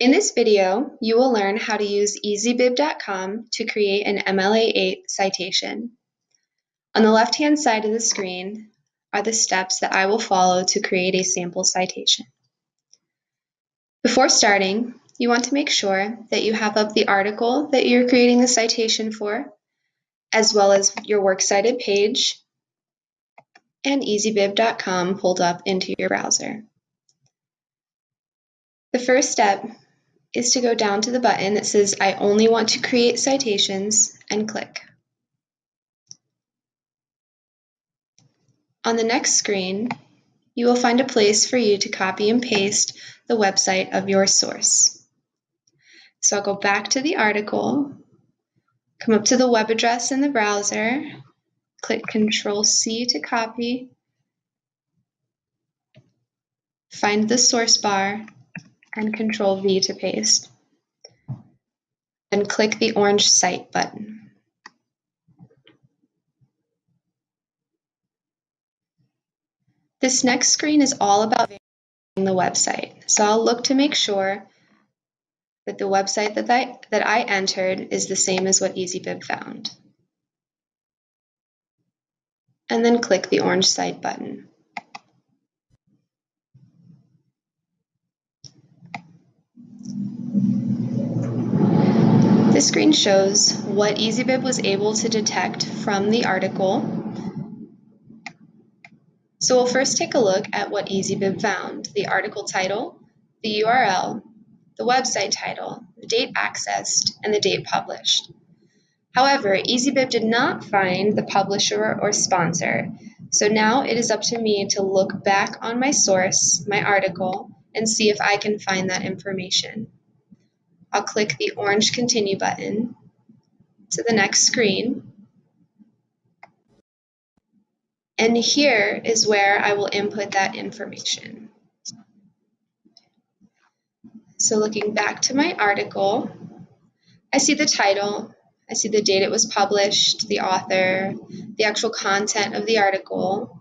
In this video, you will learn how to use easybib.com to create an MLA8 citation. On the left-hand side of the screen are the steps that I will follow to create a sample citation. Before starting, you want to make sure that you have up the article that you're creating the citation for, as well as your works cited page and easybib.com pulled up into your browser. The first step is to go down to the button that says I only want to create citations and click. On the next screen, you will find a place for you to copy and paste the website of your source. So I'll go back to the article, come up to the web address in the browser, click Control C to copy, find the source bar, and Control V to paste. Then click the orange Cite button. This next screen is all about verifying the website. So I'll look to make sure that the website that I, that I entered is the same as what EasyBib found. And then click the orange Cite button. This screen shows what EasyBib was able to detect from the article. So we'll first take a look at what EasyBib found, the article title, the URL, the website title, the date accessed, and the date published. However, EasyBib did not find the publisher or sponsor, so now it is up to me to look back on my source, my article, and see if I can find that information. I'll click the orange Continue button to the next screen. And here is where I will input that information. So looking back to my article, I see the title, I see the date it was published, the author, the actual content of the article,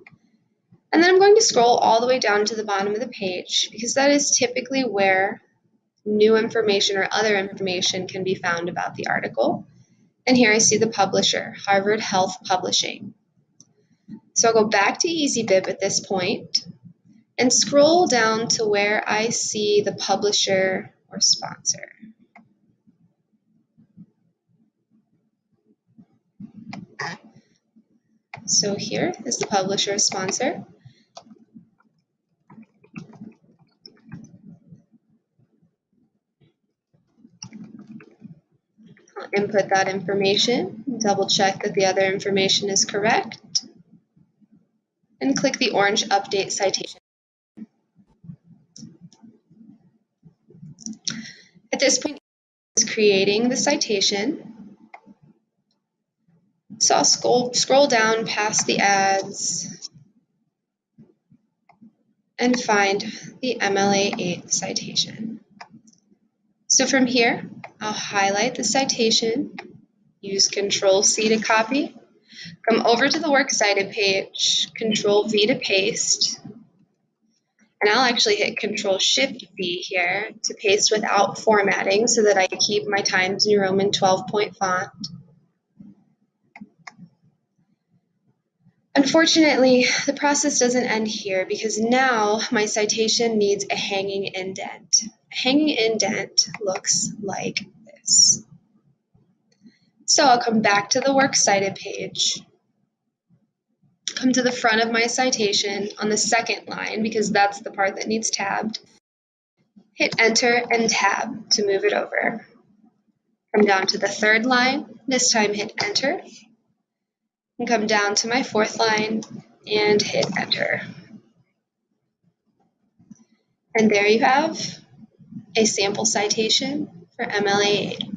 and then I'm going to scroll all the way down to the bottom of the page because that is typically where new information or other information can be found about the article. And here I see the publisher, Harvard Health Publishing. So I'll go back to EasyBib at this point and scroll down to where I see the publisher or sponsor. So here is the publisher sponsor. Input that information, double check that the other information is correct, and click the orange Update Citation. At this point, is creating the citation. So I'll scroll, scroll down past the ads and find the MLA 8 citation. So from here, I'll highlight the citation, use Control C to copy, come over to the Works Cited page, Control V to paste, and I'll actually hit Control Shift V here to paste without formatting so that I keep my Times New Roman 12 point font. Unfortunately, the process doesn't end here because now my citation needs a hanging indent. Hanging indent looks like this. So I'll come back to the Works Cited page, come to the front of my citation on the second line because that's the part that needs tabbed, hit Enter and Tab to move it over. Come down to the third line, this time hit Enter, and come down to my fourth line and hit enter. And there you have a sample citation for MLA8.